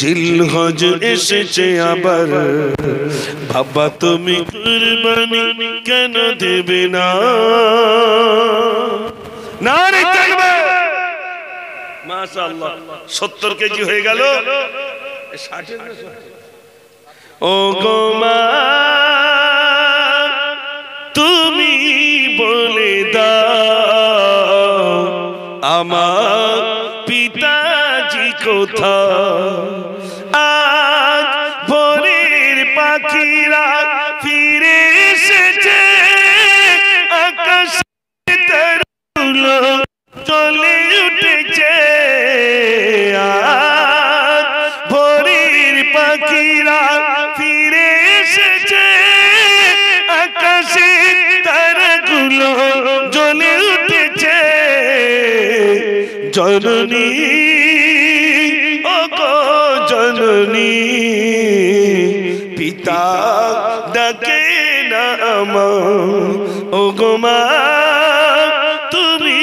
জিলহজ এসেছে আবার। বাবা তুমি কুরবানি কেন দেবে না? না রে থাকবে মাশাআল্লাহ 70 কেজি হয়ে গেল। এ 60 এর না 70? ও গো মা, তুমি বলে দাও, আমার পিতাজি কোথা আজ ভোরের পাখিরা ফিরে এসেছে। আকাশ তারগুলো চলে উঠেছে। আজ ভোরের পাখিরা ফিরে এসেছে। আকাশে তারাগুলো জ্বলে উঠেছে। জননী জননী পিতা ডাকে না ও গো মা, তুমি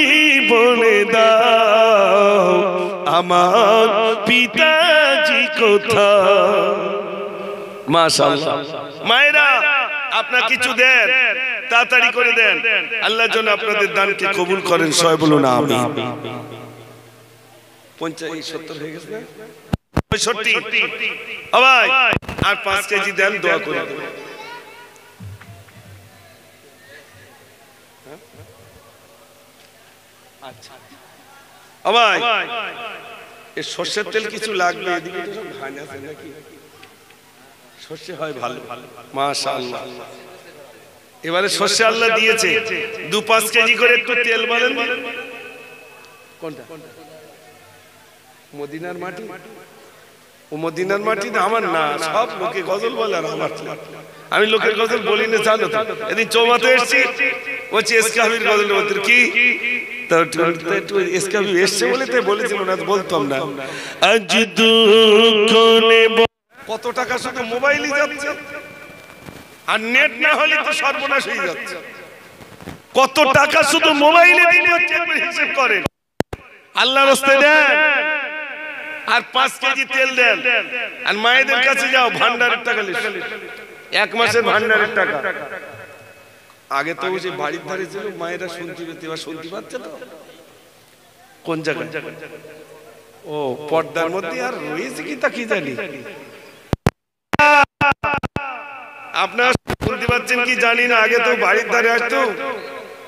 বলে দাও, আমার পিতাজি কোথা মাশাআল্লাহ। মায়েরা, আপনার কিছু দেন, তাড়াতাড়ি করে দেন। আল্লাহর জন্য আপনাদের দানকে কবুল করেন সয় বলুন আমি পঞ্চাশ, সত্তর হয়ে গেছে? পঁয়ষট্টি। ভাই আর পাঁচ কেজি দেন দোয়া করে। ভাই এ সর্ষের তেল কিছু লাগবে এদিকে তো সব ধান আছে নাকি? সর্ষে হয় ভালো। মাশাআল্লাহ। এবারে সর্ষে আল্লাহ দিয়েছে। দু পাঁচ কেজি করে একটু তেল বলেন কোনটা? মদিনার মাটি? ও মদিনার মাটি না আমার না সব লোকে গজল বলে আর আমার আমি লোকের গজল বলি না জানো তো। এদিন চৌমাতে এসছি বলছি এসকাবির গজল বলতে কি? কত টাকা শুধু মোবাইলই যাচ্ছে আর নেট না হলে তো সর্বনাশ হয়ে যাচ্ছে। কত টাকা শুধু মোবাইলে হিসেব করেন। আল্লাহ রাস্তায় দেন। আর পাঁচ কেজি তেল দেন। আর মায়েদের কাছে যাও ভান্ডারের টাকা এক মাসের ভান্ডারের টাকা। আগে তো ওই যে বাড়ির ধারে ছিল মায়েরা শুনতে পেতে এবার শুনতে পাচ্ছে তো? কোন জায়গায়? ও পর্দার মধ্যে আর রয়েছে কি তা কি জানি? আপনার শুনতে পাচ্ছেন কি জানি না আগে তো বাড়ির ধারে আসতো।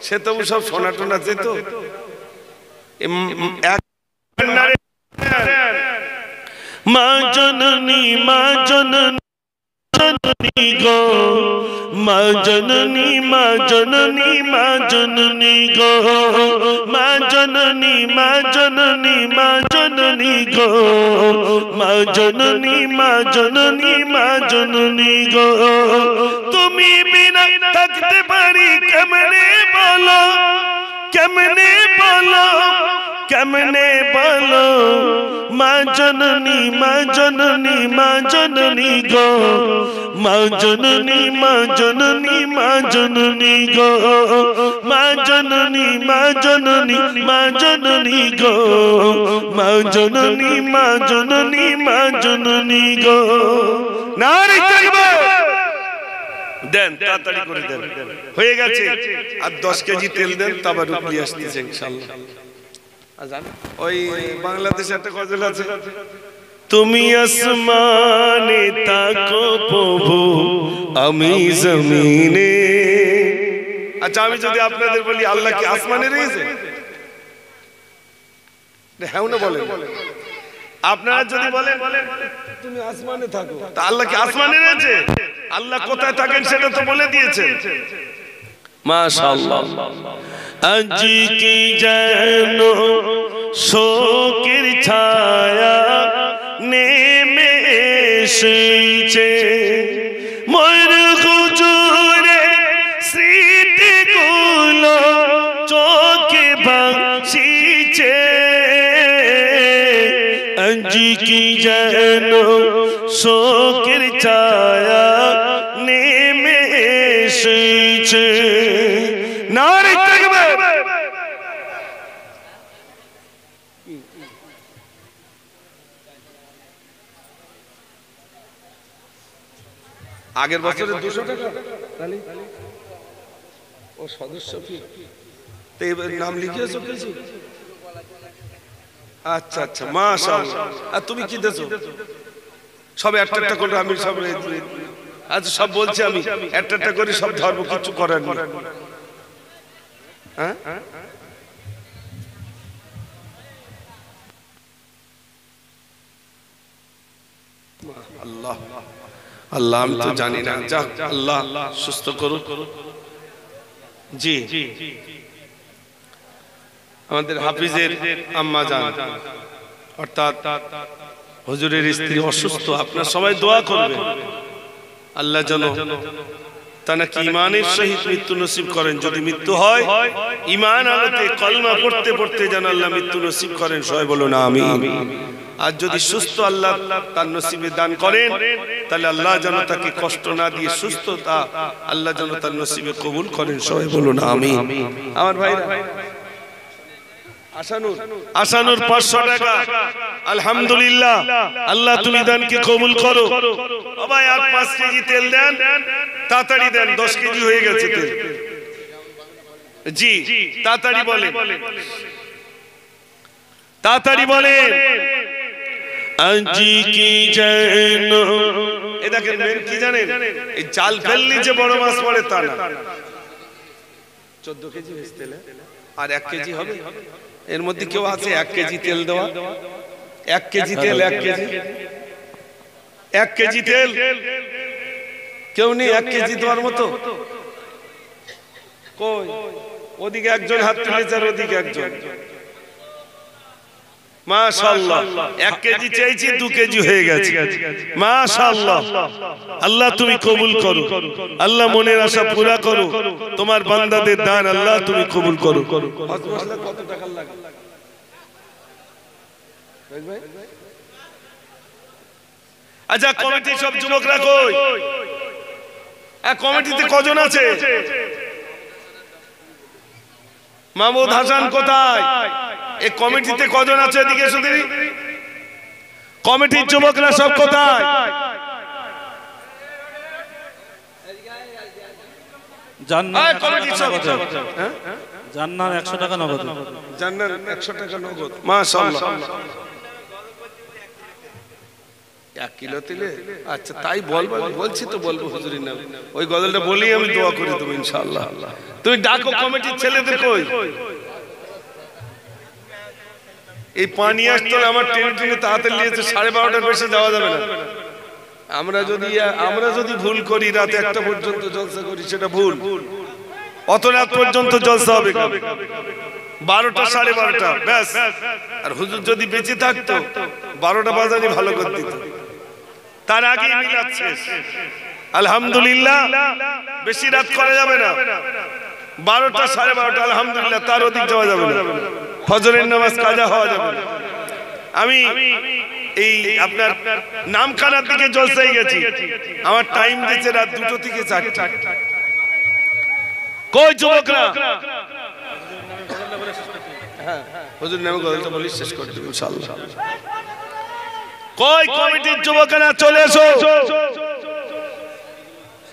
সে তো সব সোনা টোনা যেত এক মা জননী মা জননী জননী গো মা জননী মা জননী মা জননী গো মা জননী মা জননী মা জননী গো মা জননী মা জননী মা জননী গো তুমি বিনা থাকতে পারি কেমনে বলো কেমনে বলো কেমনে বলো? মা জননী মা জননী মা জননী গো। মা জননী মা জননী মা জননী গো। মা জননী মা জননী মা জননী গো। মা জননী মা জননী মা জননী গো। নারী দেন, তাড়াতাড়ি করে দেন। হয়ে গেছে। আর দশ কেজি তেল দেন, তারপর রুপলি আসতেছে ওই বাংলাদেশে একটা গজল আছে। তুমি আসমানে তাকো প্রভু আমি জমিনে। আচ্ছা আমি যদি আপনাদের বলি আল্লাহ কি আসমানে রয়েছে? হ্যাঁ না বলেন। আপনারা যদি বলেন তুমি আসমানে থাকো। তা আল্লাহ কি আসমানে রয়েছে? আল্লাহ কোথায় থাকেন সেটা তো বলে দিয়েছেন। মাশাআল্লাহ। আজ কি যেন শোকের ছায়া নেমে এসেছে। মোর হুজুরে স্মৃতিগুলো চোখে ভাসিছে। আজ কি যেন শোকের ছায়া নেমে এসেছে নারী থাকবে আগের বছরে দুশো টাকা? ও সদস্য কি নাম লিখিয়েছো কিছু আচ্ছা আচ্ছা মাশাআল্লাহ। আর তুমি কি দেছো সব একটা একটা করে আমি সব আচ্ছা সব বলছি আমি। একটা একটা করে সব ধর্ম কিছু করার নেই হ্যাঁ? আল্লাহ আল্লাহ আমি তো জানি না। যাক, আল্লাহ সুস্থ করুক। জি। আমাদের হাফিজের আম্মা জান অর্থাৎ হুজুরের স্ত্রী অসুস্থ। আপনার সবাই দোয়া করবেন। আল্লাহ যেন তা নাকি ইমানের সহিত মৃত্যু নসিব করেন। যদি মৃত্যু হয় ইমান আলোতে কলমা পড়তে পড়তে যেন আল্লাহ মৃত্যু নসিব করেন। সবাই বলো না আমি আর যদি সুস্থ আল্লাহ তার নসিবে দান করেন তাহলে আল্লাহ যেন তাকে কষ্ট না দিয়ে সুস্থতা আল্লাহ যেন তার নসিবে কবুল করেন সবাই বলুন আমি আমার ভাই আসানুর আসানুর পাঁচশো টাকা। আলহামদুলিল্লাহ আল্লাহ তুমি দানকে কবুল করো। সবাই আর পাঁচ কেজি তেল দেন। তাড়াতাড়ি দেন দশ কেজি হয়ে গেছে তেল। জি তাড়াতাড়ি বলে তাড়াতাড়ি বলে আজি কি যেন? এ দেখেন মেন কি জানেন? এই জাল ফেললি যে বড় মাছ পড়ে তা না। চোদ্দ কেজি হয়েছে তেলে। আর এক কেজি হবে? এর মধ্যে কেউ আছে এক কেজি তেল দেওয়া? এক কেজি তেল এক কেজি? এক কেজি তেল? কেউ নেই এক কেজি দেওয়ার মতো। কই? ওদিকে একজন হাত তুলেছে আর ওদিকে একজন। মাশাআল্লাহ। এক কেজি চেয়েছি দু কেজি হয়ে গেছে। মাশাআল্লাহ। আল্লাহ তুমি কবুল করো। আল্লাহ মনের আশা পুরা করো। তোমার বান্দাদের দান আল্লাহ তুমি কবুল করো। কত টাকা লাগে? আচ্ছা কমিটি সব যুবকরা কই? কমিটিতে কজন আছে? মাহমুদ হাসান কোথায়? এই কমিটিতে কজন আছে এদিকে শুধু কমিটির যুবকরা সব কোথায়? জান্নার হ্যাঁ? জান্নার একশো টাকা নগদ। জান্নার একশো টাকা নগদ। মাশাআল্লাহ। এক কিলো তিলে? আচ্ছা তাই বলব বলছি তো বলব নামে। ওই গজলটা আমি দোয়া করে ইনশাআল্লাহ। তুমি ডাকো কমিটির ছেলেদের কই? এই পানি আসতো আমার ট্রেনে ট্রেনে তাড়াতাড়ি নিয়েছে সাড়ে বারোটার বেশি যাওয়া যাবে না। আমরা যদি আমরা যদি ভুল করি রাতে একটা পর্যন্ত জলসা করি সেটা ভুল। অত রাত পর্যন্ত জলসা হবে? বারোটা সাড়ে বারোটা ব্যাস। আর হুজুর যদি বেঁচে থাকতো বারোটা বাজানি ভালো করে দিত। তার আগে আলহামদুলিল্লাহ বেশি রাত করা যাবে না। বারোটা সাড়ে বারোটা আলহামদুলিল্লাহ তার অধিক যাওয়া যাবে না। ফজরের নামাজ কাজা হওয়া যাবে আমি এই আপনার নামখানার দিকে জলসাই গেছি। আমার টাইম দিচ্ছে রাত দুটো থেকে চারটা। কই যুবকরা? হুজুর নামে গজলটা বলি শেষ করে দেব ইনশাআল্লাহ। কই কমিটির যুবকেরা চলে এসো।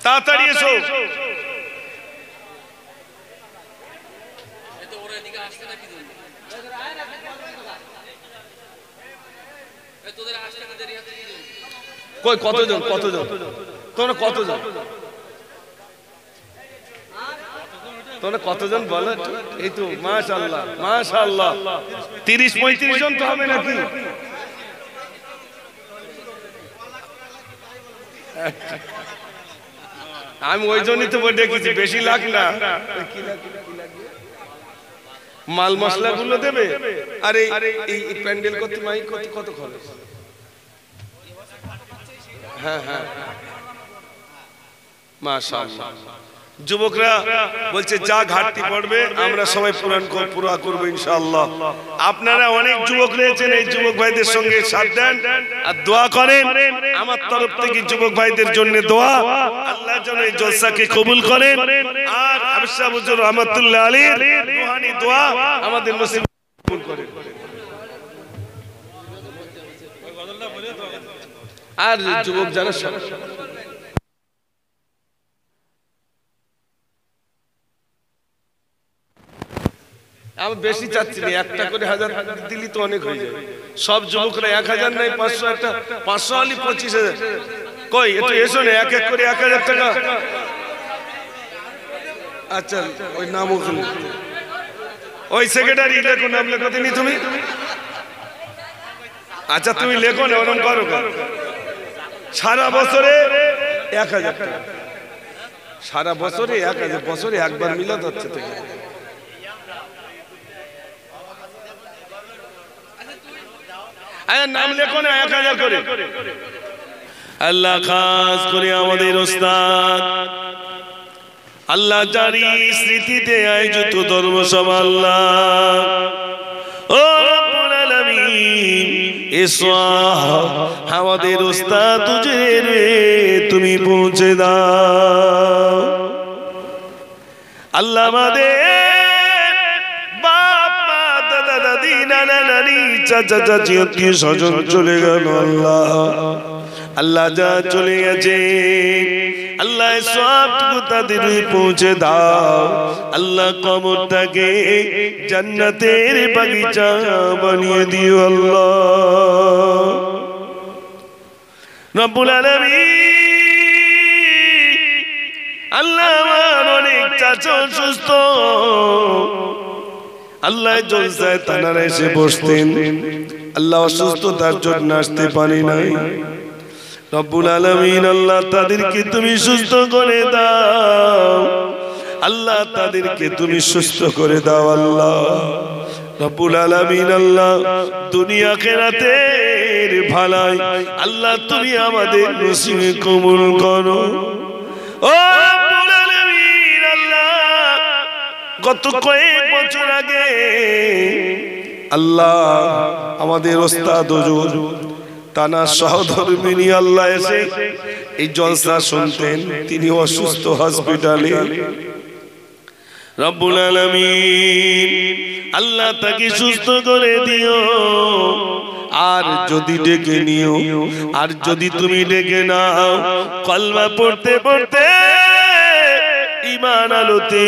তাড়াতাড়ি এসো। কই, কতজন কতজন? তোমরা কতজন? তোমরা কতজন বলো? এই তো, মাশাআল্লাহ মাশাআল্লাহ। তিরিশ পঁয়ত্রিশ জন তো হবে নাকি? আমি ওই জন্যই তো ডেকেছি বেশি লাগ না। কি লাগবে? মাল মশলা গুলো দেবে? আর এই প্যান্ডেল করতে মাই কত কত খরচ? হ্যাঁ হ্যাঁ। মাশাআল্লাহ। যুবকরা বলছে, যা ঘাটতি পড়বে, আমরা সবাই পূরণ পুরা করব ইনশাআল্লাহ। আপনারা অনেক যুবক রয়েছেন, এই যুবক ভাইদের সঙ্গে সাথ দেন আর দোয়া করেন। আমার তরফ থেকে যুবক ভাইদের জন্য দোয়া। আল্লাহ যেন এই জলসাকে কবুল করেন। আর আবিশা হুজুর রহমাতুল্লাহ আলী রুহানি দোয়া আমাদের নসিব কবুল করেন। আর যুবক যারা আমি বেশি চাচ্ছি না, একটা করে হাজার দিলি তো অনেক হয়ে যাবে সব যুবকরা এক হাজার নাই পাঁচশো একটা, পাঁচশো আলি পঁচিশ হাজার। কই, একটু এসো না, এক এক করে এক হাজার টাকা। আচ্ছা ওই নাম ওখানে ওই সেক্রেটারি লেখো নাম লেখো তিনি, তুমি? আচ্ছা তুমি লেখো না ওরকম করো? সারা বছরে এক হাজার টাকা। সারা বছরে এক হাজার, বছরে একবার মিলাদ হচ্ছে তো আরে নাম লেখো না, এক হাজার করে। আল্লাহ খাস করে আমাদের ওস্তাদ। আল্লাহ জারি স্মৃতিতে আয়োজিত ধর্মসভা আল্লাহ। ও আমাদের ওস্তাদ রে তুমি পৌঁছে দাও। আল্লাহ আমাদের আল্লাহ। যা চলে গেছে, আল্লাহ সবটুকু তাদের পৌঁছে দাও। আল্লাহ কবরটাকে জান্নাতের বাগিচা বানিয়ে দিও আল্লাহ। রব্বুল আলামিন, আল্লাহ আমার অনেক চাচা সুস্থ আল্লাহ জলসায় তানারা এসে বসতেন। আল্লাহ অসুস্থতার জন্য আসতে পারি নাই। রব্বুল আলামিন আল্লাহ তাদেরকে তুমি সুস্থ করে দাও। আল্লাহ তাদেরকে তুমি সুস্থ করে দাও আল্লাহ। রব্বুল আলামিন আল্লাহ দুনিয়া খেরাতের ভালাই। আল্লাহ তুমি আমাদের নসিবে কবুল করো। ও গত কয়েক বছর আগে আল্লাহ আমাদের ওস্তাদ হুজুর তানা সহধর্মিনী আল্লাহ এসে এই জলসা শুনতেন, তিনি অসুস্থ হসপিটালে। রব্বুল আলামিন, আল্লাহ তাকে সুস্থ করে দিও। আর যদি ডেকে নিও, আর যদি তুমি ডেকে নাও কলমা পড়তে পড়তে ইমান আলোতে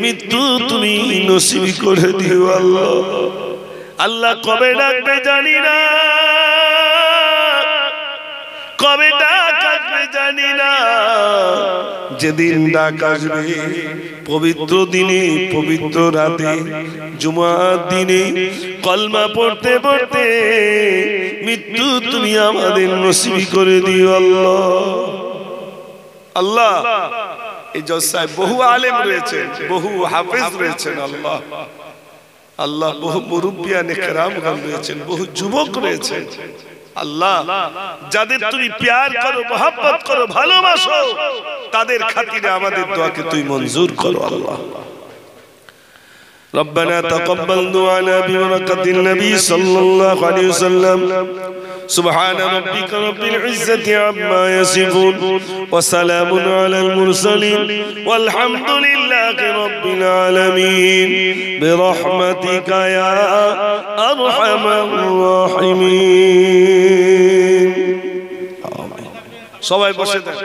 মৃত্যু তুমি নসিব করে দিও আল্লাহ। আল্লাহ কবে ডাকবে জানি না। কবে ডাক আসবে জানি না। যেদিন ডাক আসবে, পবিত্র দিনে, পবিত্র রাতে, জুমার দিনে, কলমা পড়তে পড়তে মৃত্যু তুমি আমাদের নসিবি করে দিও আল্লাহ। আল্লাহ এই জলসায় বহু আলেম রয়েছে বহু হাফেজ রয়েছেন আল্লাহ আল্লাহ বহু মুরব্বিয়ান কেরাম রয়েছেন বহু যুবক রয়েছেন আল্লাহ যাদের তুমি প্যার করো মহাব্বত করো ভালোবাসো তাদের খাতিরে আমাদের দোয়াকে তুই মঞ্জুর করো আল্লাহ ربنا تقبل دعانا ببركة النبي صلى الله عليه وسلم سبحان ربك رب العزة عما يصفون وسلام على المرسلين والحمد لله رب العالمين برحمتك يا أرحم الراحمين সবাই বসে থাক